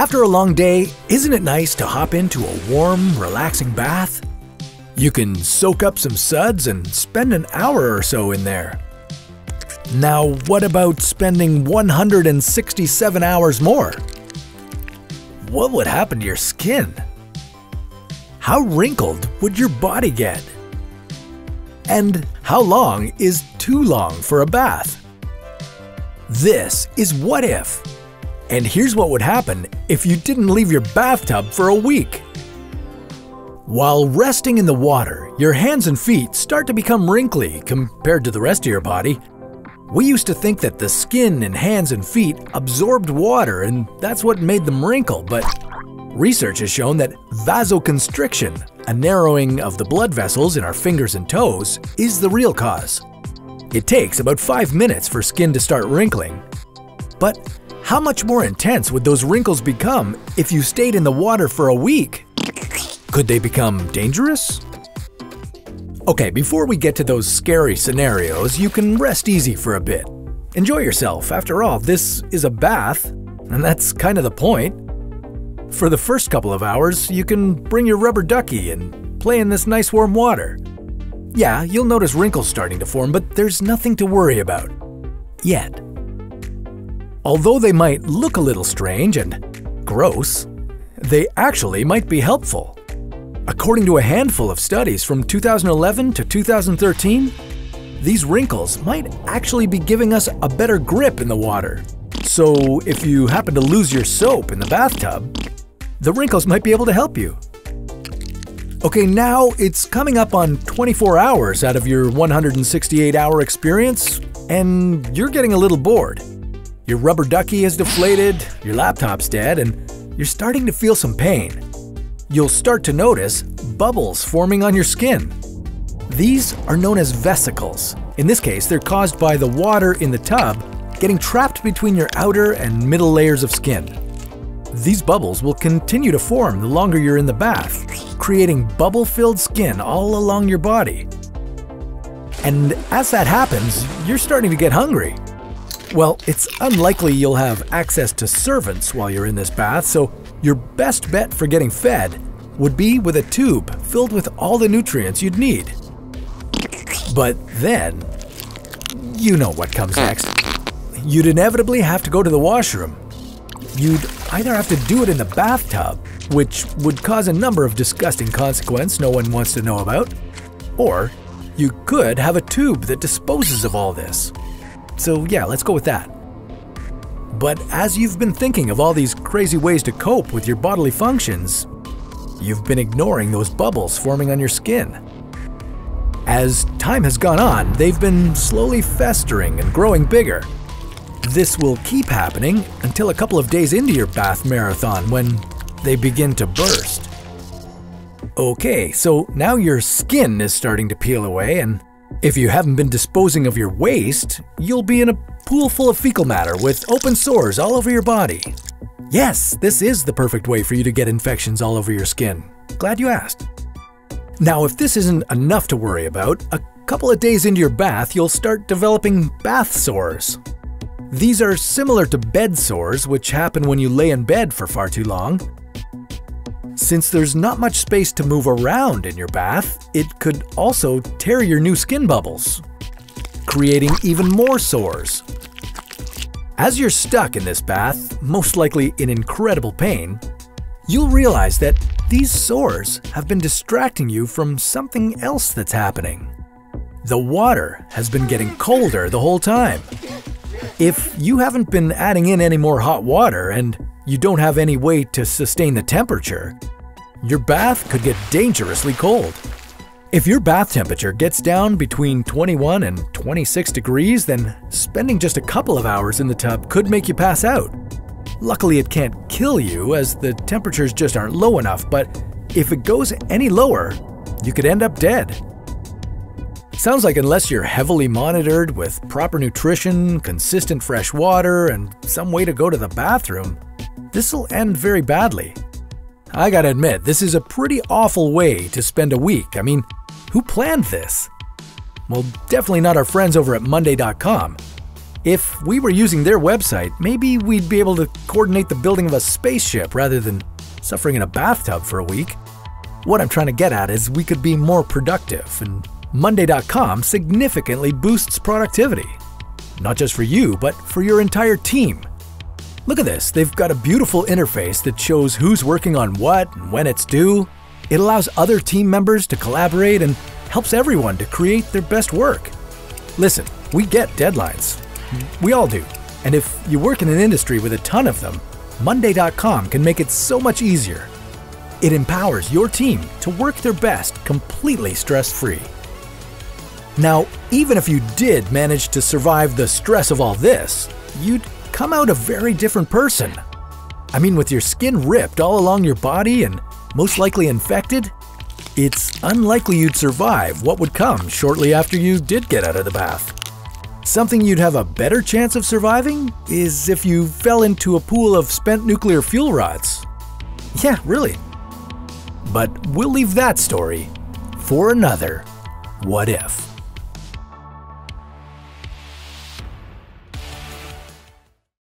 After a long day, isn't it nice to hop into a warm, relaxing bath? You can soak up some suds and spend an hour or so in there. Now, what about spending 167 hours more? What would happen to your skin? How wrinkled would your body get? And how long is too long for a bath? This is What If. And here's what would happen if you didn't leave your bathtub for a week. While resting in the water, your hands and feet start to become wrinkly compared to the rest of your body. We used to think that the skin and hands and feet absorbed water and that's what made them wrinkle, but research has shown that vasoconstriction, a narrowing of the blood vessels in our fingers and toes, is the real cause. It takes about 5 minutes for skin to start wrinkling. But how much more intense would those wrinkles become if you stayed in the water for a week? Could they become dangerous? Okay, before we get to those scary scenarios, you can rest easy for a bit. Enjoy yourself, after all, this is a bath, and that's kind of the point. For the first couple of hours, you can bring your rubber ducky and play in this nice warm water. Yeah, you'll notice wrinkles starting to form, but there's nothing to worry about. Yet. Although they might look a little strange and gross, they actually might be helpful. According to a handful of studies from 2011 to 2013, these wrinkles might actually be giving us a better grip in the water. So if you happen to lose your soap in the bathtub, the wrinkles might be able to help you. Okay, now it's coming up on 24 hours out of your 168 hour experience, and you're getting a little bored. Your rubber ducky is deflated, your laptop's dead, and you're starting to feel some pain you'll start to notice bubbles forming on your skin. These are known as vesicles. In this case, they're caused by the water in the tub getting trapped between your outer and middle layers of skin. These bubbles will continue to form the longer you're in the bath, creating bubble-filled skin all along your body. And as that happens, you're starting to get hungry. Well, it's unlikely you'll have access to servants while you're in this bath, so your best bet for getting fed would be with a tube filled with all the nutrients you'd need. But then, you know what comes next. You'd inevitably have to go to the washroom. You'd either have to do it in the bathtub, which would cause a number of disgusting consequences no one wants to know about, or you could have a tube that disposes of all this. So yeah, let's go with that. But as you've been thinking of all these crazy ways to cope with your bodily functions, you've been ignoring those bubbles forming on your skin. As time has gone on, they've been slowly festering and growing bigger. This will keep happening until a couple of days into your bath marathon when they begin to burst. Okay, so now your skin is starting to peel away, and if you haven't been disposing of your waste, you'll be in a pool full of fecal matter with open sores all over your body. Yes, this is the perfect way for you to get infections all over your skin. Glad you asked. Now, if this isn't enough to worry about, a couple of days into your bath, you'll start developing bath sores. These are similar to bed sores, which happen when you lay in bed for far too long. Since there's not much space to move around in your bath, it could also tear your new skin bubbles, creating even more sores. As you're stuck in this bath, most likely in incredible pain, you'll realize that these sores have been distracting you from something else that's happening. The water has been getting colder the whole time. If you haven't been adding in any more hot water and you don't have any way to sustain the temperature, your bath could get dangerously cold. If your bath temperature gets down between 21 and 26 degrees, then spending just a couple of hours in the tub could make you pass out. Luckily, it can't kill you as the temperatures just aren't low enough, but if it goes any lower, you could end up dead. Sounds like unless you're heavily monitored with proper nutrition, consistent fresh water, and some way to go to the bathroom, this'll end very badly. I gotta admit, this is a pretty awful way to spend a week. I mean, who planned this? Well, definitely not our friends over at Monday.com. If we were using their website, maybe we'd be able to coordinate the building of a spaceship rather than suffering in a bathtub for a week. What I'm trying to get at is we could be more productive, and Monday.com significantly boosts productivity. Not just for you, but for your entire team. Look at this, they've got a beautiful interface that shows who's working on what and when it's due. It allows other team members to collaborate and helps everyone to create their best work. Listen, we get deadlines. We all do. And if you work in an industry with a ton of them, Monday.com can make it so much easier. It empowers your team to work their best completely stress free. Now, even if you did manage to survive the stress of all this, you'd come out a very different person. I mean, with your skin ripped all along your body and most likely infected, it's unlikely you'd survive what would come shortly after you did get out of the bath. Something you'd have a better chance of surviving is if you fell into a pool of spent nuclear fuel rods. Yeah, really. But we'll leave that story for another What If.